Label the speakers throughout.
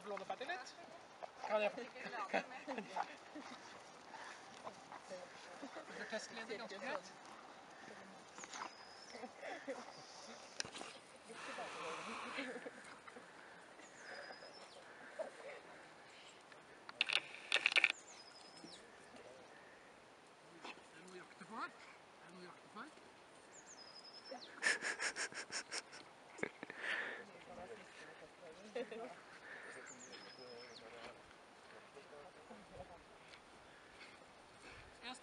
Speaker 1: jeg få låne Patty litt? Kan jeg få
Speaker 2: Ikke late med.
Speaker 1: Du blir testleder ganske greit. Er det noe å jakte på her? Er det noe å jakte på her? Skal jeg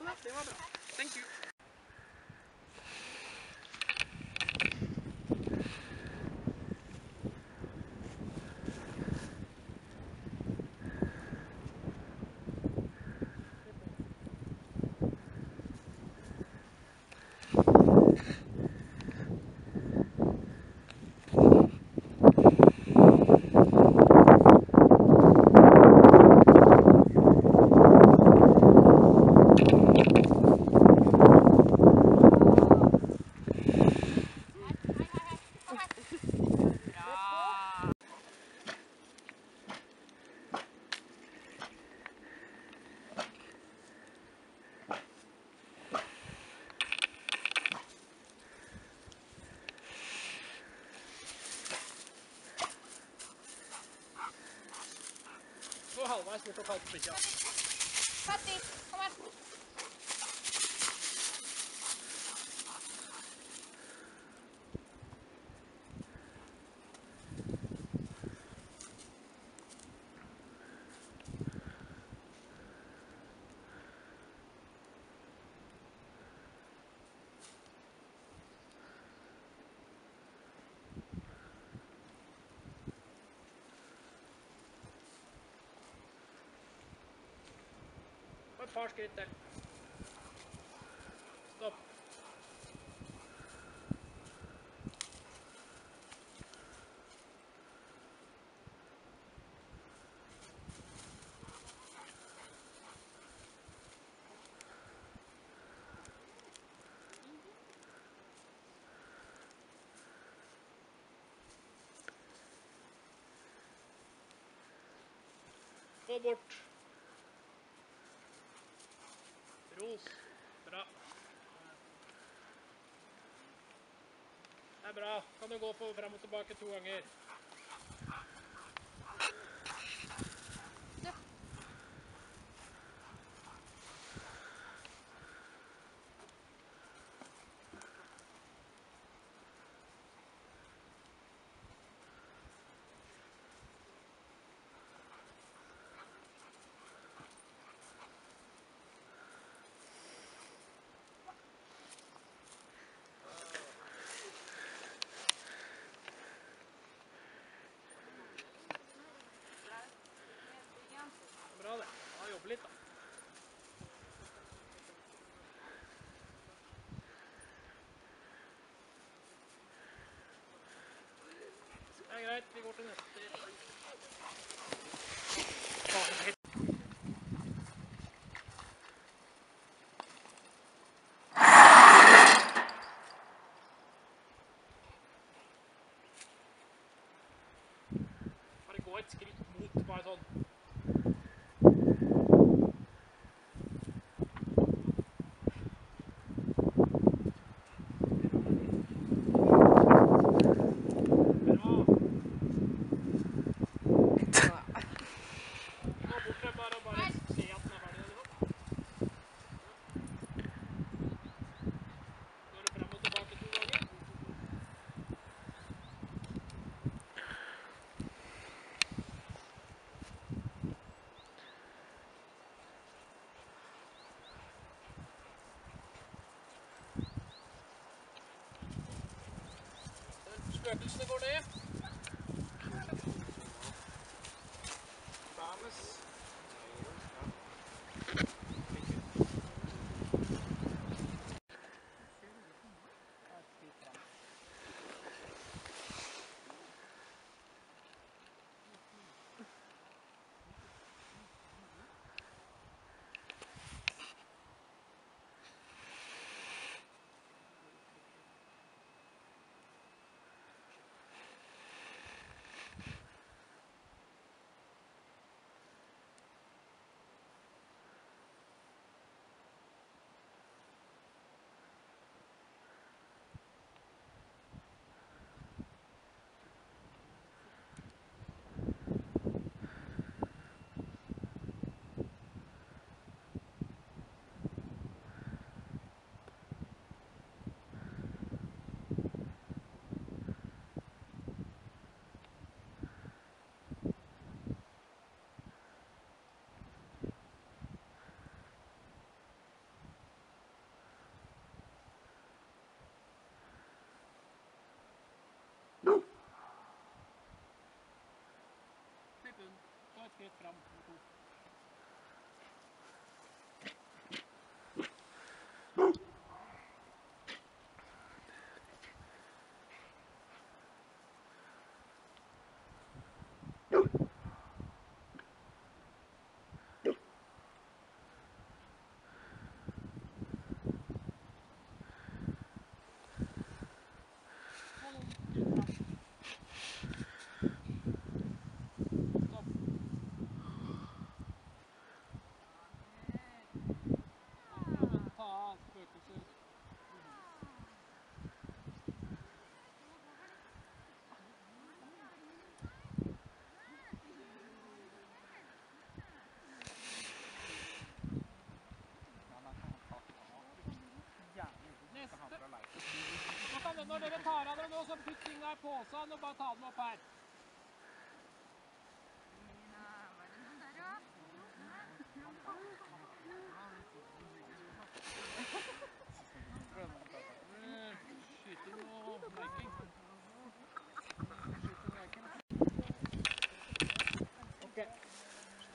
Speaker 1: Sånn, ja. Det var bra. Thank you. Właśnie to pan powiedział. Patrz, patrz. Bikkja.
Speaker 2: Patty, kom her.
Speaker 1: Og et par skritt til. Stopp. Gå bort. Ros. Bra. Det er bra. Kan du gå på frem og tilbake to ganger. litt, da. Det er greit, vi går til neste. Røkelsene går ned. Bames. прям Putt tinga i posen og bare ta den opp her.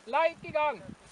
Speaker 1: Leik i gang!